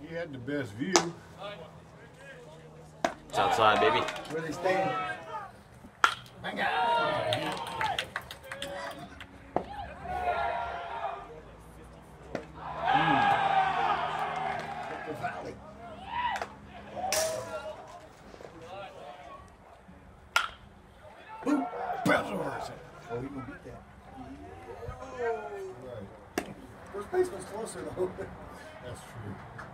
He had the best view. It's outside, baby. Where they staying? The valley. Boom. Bowser. Oh, he gonna beat that. First was closer though. That's true.